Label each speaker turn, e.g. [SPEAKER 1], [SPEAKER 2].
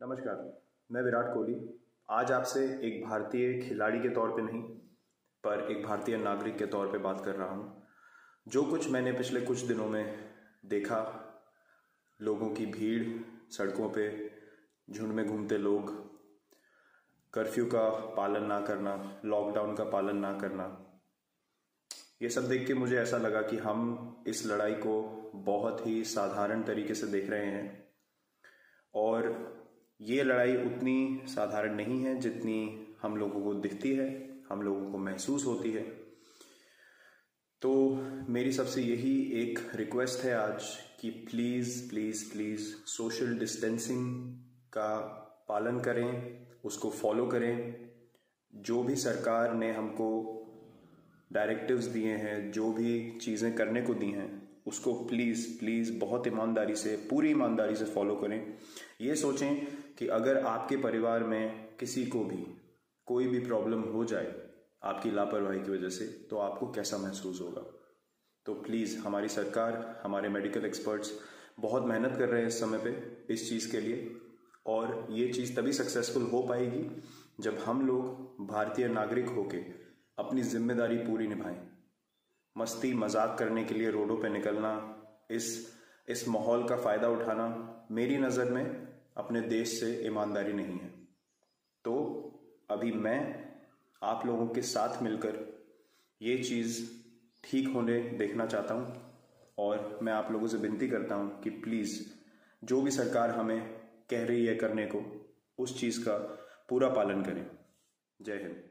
[SPEAKER 1] नमस्कार, मैं विराट कोहली। आज आपसे एक भारतीय खिलाड़ी के तौर पे नहीं, पर एक भारतीय नागरिक के तौर पे बात कर रहा हूँ। जो कुछ मैंने पिछले कुछ दिनों में देखा, लोगों की भीड़, सड़कों पे, झुंड में घूमते लोग, कर्फ्यू का पालन ना करना लॉकडाउन का पालन ना करना, ये सब देख के मुझे ऐसा लगा कि हम इस लड़ाई को बहुत ही साधारण तरीके से देख रहे हैं। और ये लड़ाई उतनी साधारण नहीं है जितनी हम लोगों को दिखती है, हम लोगों को महसूस होती है। तो मेरी सबसे यही एक रिक्वेस्ट है आज कि please please please social distancing का पालन करें, उसको फॉलो करें। जो भी सरकार ने हमको डायरेक्टिव्स दिए हैं, जो भी चीज़ें करने को दी हैं उसको प्लीज़ प्लीज़ बहुत ईमानदारी से, पूरी ईमानदारी से फॉलो करें। ये सोचें कि अगर आपके परिवार में किसी को भी कोई भी प्रॉब्लम हो जाए आपकी लापरवाही की वजह से तो आपको कैसा महसूस होगा? तो प्लीज़ हमारी सरकार, हमारे मेडिकल एक्सपर्ट्स बहुत मेहनत कर रहे हैं इस समय पे, इस चीज़ के लिए। और ये चीज़ तभी सक्सेसफुल हो पाएगी जब हम लोग भारतीय नागरिक होके अपनी ज़िम्मेदारी पूरी निभाएँ। मस्ती मज़ाक करने के लिए रोडों पे निकलना, इस इस माहौल का फ़ायदा उठाना मेरी नज़र में अपने देश से ईमानदारी नहीं है। तो अभी मैं आप लोगों के साथ मिलकर ये चीज़ ठीक होने देखना चाहता हूँ और मैं आप लोगों से विनती करता हूँ कि प्लीज़ जो भी सरकार हमें कह रही है करने को, उस चीज़ का पूरा पालन करें। जय हिंद।